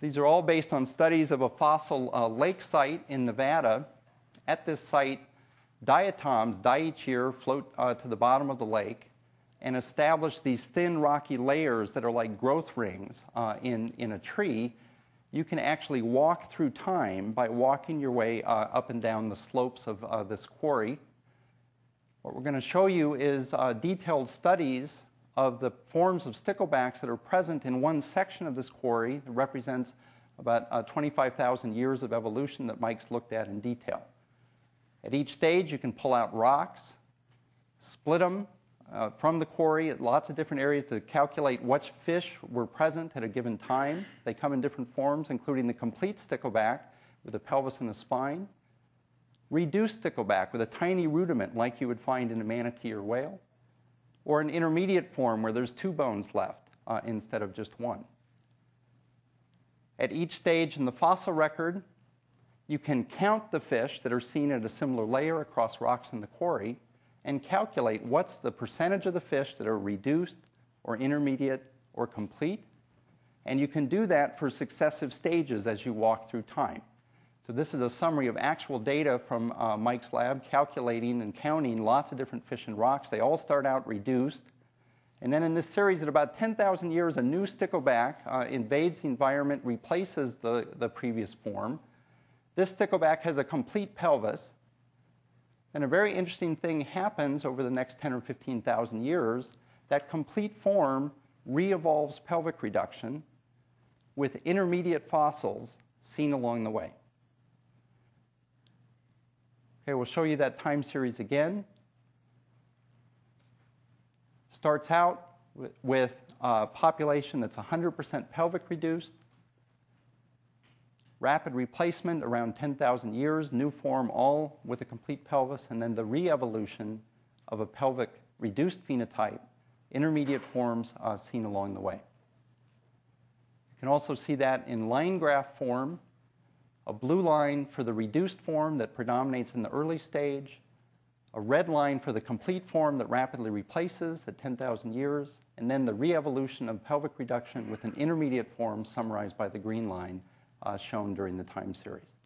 These are all based on studies of a fossil uh, lake site in Nevada. At this site, diatoms die each year, float uh, to the bottom of the lake, and establish these thin rocky layers that are like growth rings uh, in, in a tree. You can actually walk through time by walking your way uh, up and down the slopes of uh, this quarry. What we're going to show you is uh, detailed studies of the forms of sticklebacks that are present in one section of this quarry that represents about uh, 25,000 years of evolution that Mike's looked at in detail. At each stage, you can pull out rocks, split them uh, from the quarry at lots of different areas to calculate which fish were present at a given time. They come in different forms, including the complete stickleback with a pelvis and a spine, reduced stickleback with a tiny rudiment like you would find in a manatee or whale, or an intermediate form where there's two bones left uh, instead of just one. At each stage in the fossil record, you can count the fish that are seen at a similar layer across rocks in the quarry and calculate what's the percentage of the fish that are reduced or intermediate or complete. And you can do that for successive stages as you walk through time. So this is a summary of actual data from uh, Mike's lab, calculating and counting lots of different fish and rocks. They all start out reduced. And then in this series, at about 10,000 years, a new stickleback uh, invades the environment, replaces the, the previous form. This stickleback has a complete pelvis. And a very interesting thing happens over the next 10 or 15,000 years. That complete form re-evolves pelvic reduction with intermediate fossils seen along the way. Okay, we'll show you that time series again. Starts out with a population that's 100% pelvic reduced, rapid replacement around 10,000 years, new form all with a complete pelvis, and then the re-evolution of a pelvic reduced phenotype, intermediate forms uh, seen along the way. You can also see that in line graph form a blue line for the reduced form that predominates in the early stage, a red line for the complete form that rapidly replaces at 10,000 years, and then the re-evolution of pelvic reduction with an intermediate form summarized by the green line uh, shown during the time series.